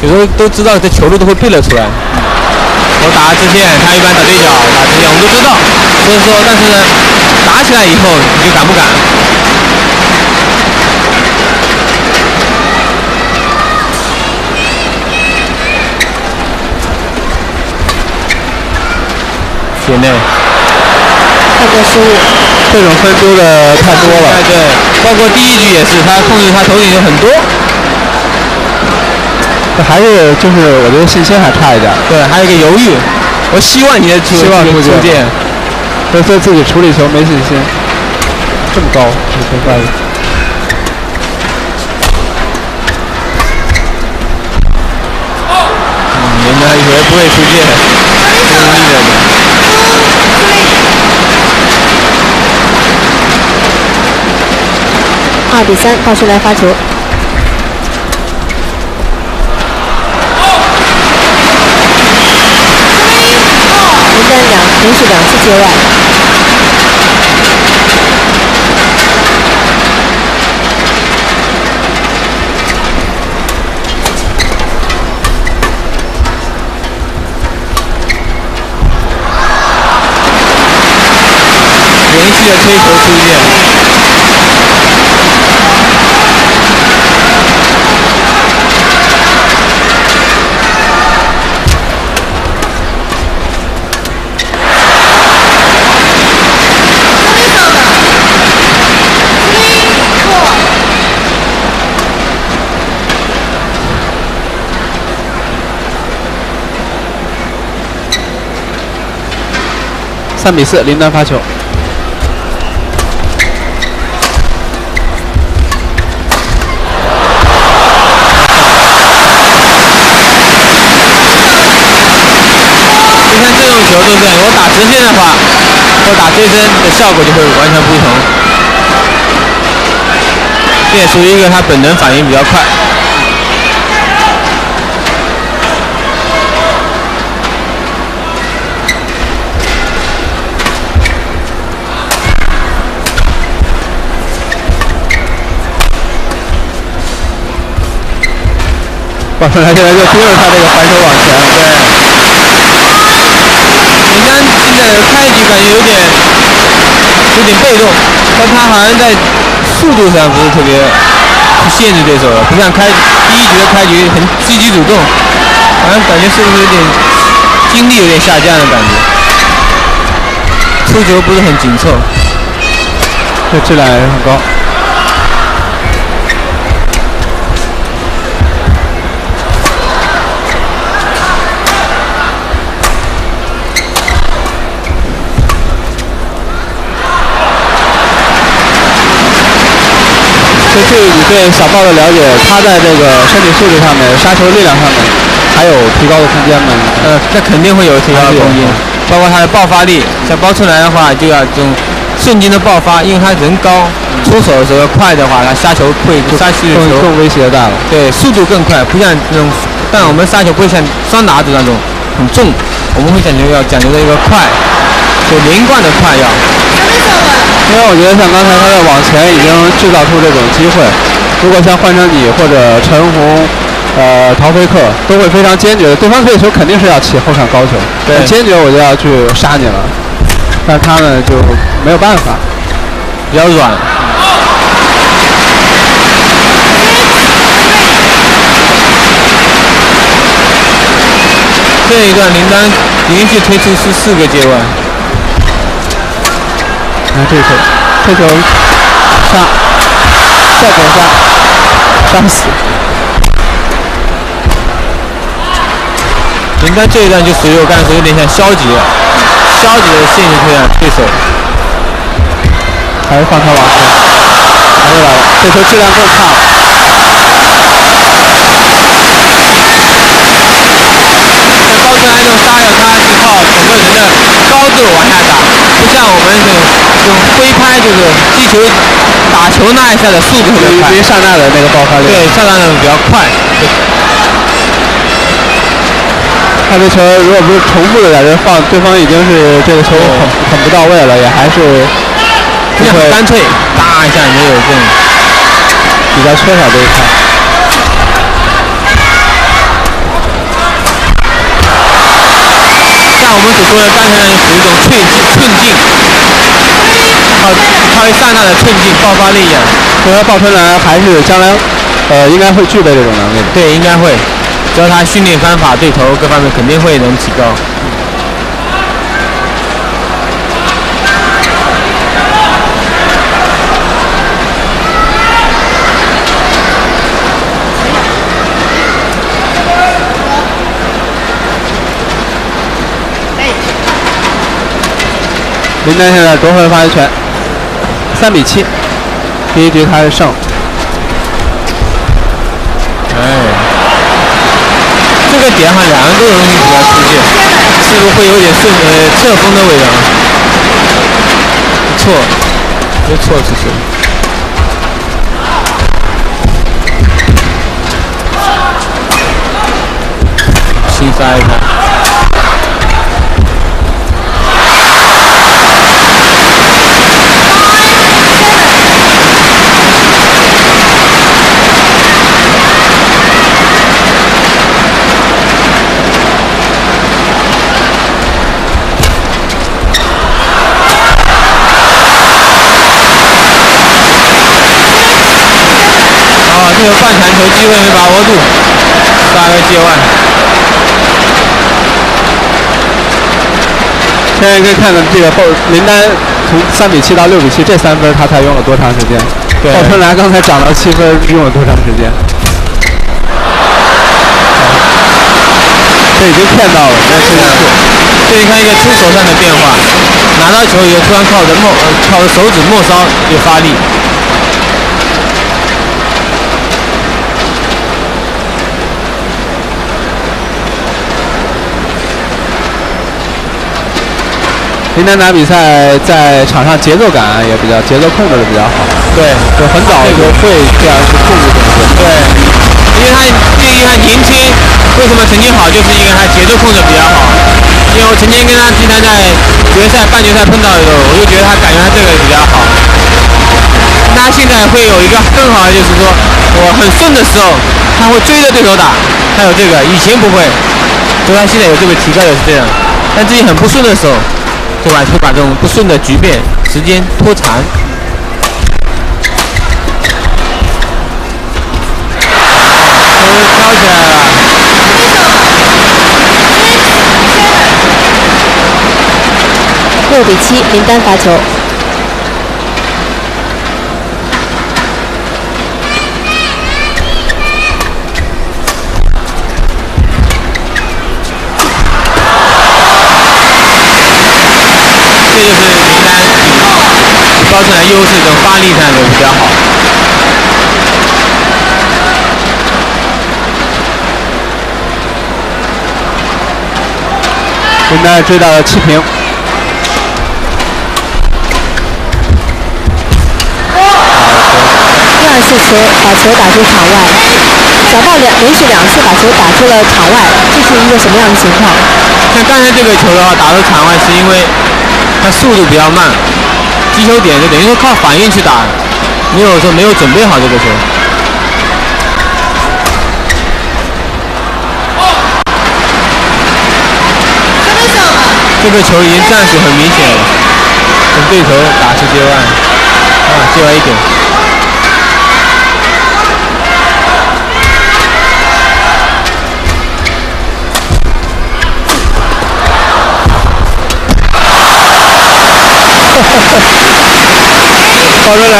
有时候都知道这球路都会背了出来。我打直线，他一般打对角，打直线我们都知道。所以说，但是呢，打起来以后你就敢不敢？铁内，判断失误，这种分丢的太多了。对对，包括第一局也是，他控制他头顶有很多。还是就是我觉得信心还差一点。对，还有一个犹豫。我希望你的希望出界，对对自己处理球没信心。这么高，这球快。嗯，人家以为不会出界，故意的。二比三，到时来发球。林丹两连续两次界外。连续的推球出界。三比四，林丹发球。你看这种球都是，我打直线的话，或打追身的效果就会完全不同。这也属于一个他本能反应比较快。宝山现在就盯着他这个反手往前，对。林丹现在的开局感觉有点有点被动，但他好像在速度上不是特别去限制对手了，不像开第一局的开局很积极主动，好像感觉是不是有点精力有点下降的感觉，出球不是很紧凑，这质量也是很高。你对小豹的了解，他在这个身体素质上面、杀球力量上面还有提高的空间吗？呃，那肯定会有提高的空间，包括他的爆发力。像包春来的话，就要这种瞬间的爆发，因为他人高，出手的时候快的话，他杀球会杀球更威胁大了。对，速度更快，不像那种，但我们杀球不会像双打子那种很重，我们会讲究要讲究的一个快，就连贯的快要。因为我觉得像刚才他在往前已经制造出这种机会，如果像换成你或者陈红、呃陶菲克，都会非常坚决。对方这球肯定是要起后场高球，很坚决我就要去杀你了。但他呢就没有办法，比较软。这一段林丹连续推出十四个接外。看这球，这球杀，再给杀，杀死。林丹这一段就属于我刚才说有点像消极，消极的限制推让对手，还是放他往前，还是来了，这球质量更差。像高春来这种杀手，他是靠整个人的高度往下打。不像我们这种这挥拍就是击球、打球那一下的速度特别上大的那个爆发力，对上大的比较快。看这球，如果不是重复的在这放，对方已经是这个球很很不到位了，也还是不会干脆打一下没有用，比较缺少这一块。像我们所说的刚才有一种寸困境。靠靠一刹那的寸劲爆发力一样。所以说鲍春兰还是将来呃应该会具备这种能力的。对，应该会，只要他训练方法、对头各方面肯定会能提高。林丹现在夺回发球权，三比七，第一局他是胜。哎，这个点哈，两个都容易比较出界，是不是会有点顺呃侧风的味道？不错，不错，其实。新发一个。这个半传球机会没把握住，杀个界外。现在可以看到这个后林丹从三比七到六比七这三分他才用了多长时间？鲍春兰刚才涨到七分用了多长时间？这已经骗到了，那现在是。这你看一个出手上的变化，拿到球以后突然靠着末呃靠着手指末梢去发力。林丹打比赛在场上节奏感也比较，节奏控制的比较好。对，就很早就会这样去控制东西。对，因为他第一他年轻，为什么成绩好，就是因为他节奏控制比较好。因为我曾经跟他经常在决赛、半决赛碰到的时候，我就觉得他感觉他这个比较好。他现在会有一个更好的，就是说我很顺的时候，他会追着对手打，他有这个，以前不会。所以他现在有这个提高也是这样，但自己很不顺的时候。对吧？会把这种不顺的局面时间拖长。都飘起来了。六比七，林丹罚球。优势，跟发力上就比较好。现在追到了七平。第二次球把球打出场外，小豹两连续两次把球打出了场外，这是一个什么样的情况？像刚才这个球的话，打出场外是因为。它速度比较慢，击球点就等于说靠反应去打，没有说没有准备好这个球。这个球已经战术很明显了，从对头打出界外，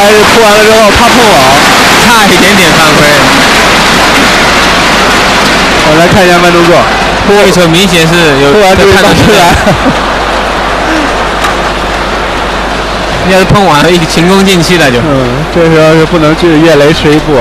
来扑完了之后怕碰网，差一点点犯规。我来看一下慢动作，扑一球明显是有看出来。要是碰完了，一前功尽弃了就。嗯，这时候是不能去越雷池一步。